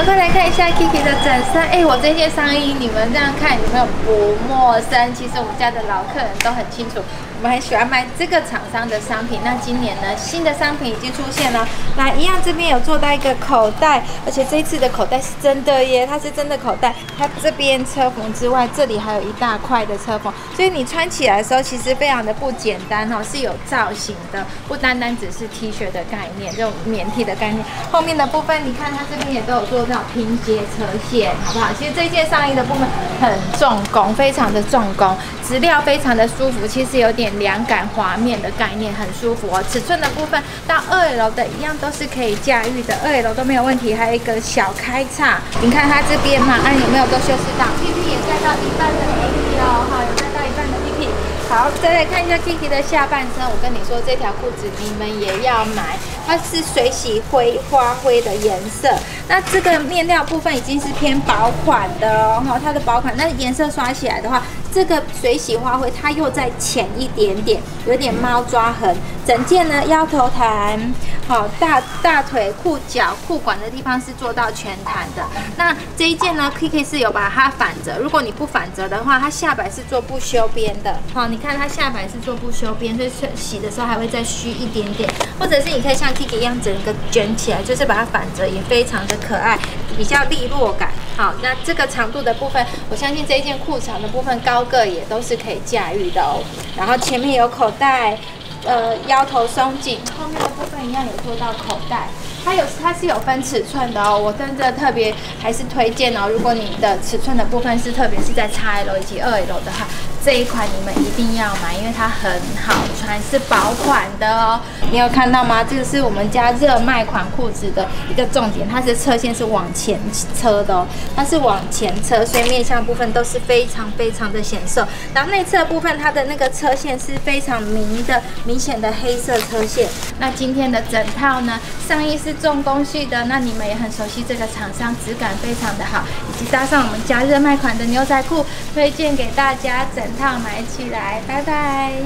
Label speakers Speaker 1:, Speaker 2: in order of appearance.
Speaker 1: 赶快来看一下 Kiki 的整身。哎，我这件上衣，你们这样看有没有不陌生？其实我们家的老客人都很清楚。我们很喜欢卖这个厂商的商品。那今年呢，新的商品已经出现了。那一样这边有做到一个口袋，而且这一次的口袋是真的耶，它是真的口袋。它这边车缝之外，这里还有一大块的车缝，所以你穿起来的时候其实非常的不简单哦，是有造型的，不单单只是 T 恤的概念，这种棉 T 的概念。后面的部分，你看它这边也都有做到拼接车线，好不好？其实这件上衣的部分很重工，非常的重工，质料非常的舒服，其实有点。凉感滑面的概念很舒服哦，尺寸的部分到二楼的一样都是可以驾驭的，二楼都没有问题。还有一个小开叉，你看它这边嘛，啊有没有都修饰到？P P 也盖到一半的 P P 哦，好，好，再来看一下 Kiki 的下半身，我跟你说这条裤子你们也要买，它是水洗灰花灰的颜色。那这个面料部分已经是偏薄款的哦，它的薄款，那颜色刷起来的话。这个水洗花卉，它又再浅一点点，有点猫抓痕。整件呢，腰头弹，好大大腿裤脚裤管的地方是做到全弹的。那这一件呢，Kiki 是有把它反折。如果你不反折的话，它下摆是做不修边的。好，你看它下摆是做不修边，所以洗的时候还会再虚一点点。或者是你可以像 Kiki 一样整个卷起来，就是把它反折，也非常的可爱，比较利落感。好，那这个长度的部分，我相信这一件裤长的部分高个也都是可以驾驭的哦。然后前面有口袋，呃，腰头松紧，后面的部分一样有做到口袋。它有，它是有分尺寸的哦。我真的特别还是推荐哦，如果你的尺寸的部分是特别是在 XL 以及 2L 的话。这一款你们一定要买，因为它很好穿，是薄款的哦。你有看到吗？这个是我们家热卖款裤子的一个重点，它是侧线是往前车的哦，它是往前车，所以面向部分都是非常非常的显瘦。然后内侧部分它的那个车线是非常明的、明显的黑色车线。那今天的整套呢，上衣是重工系的，那你们也很熟悉这个厂商，质感非常的好，以及搭上我们家热卖款的牛仔裤，推荐给大家整整。套买起来，拜拜。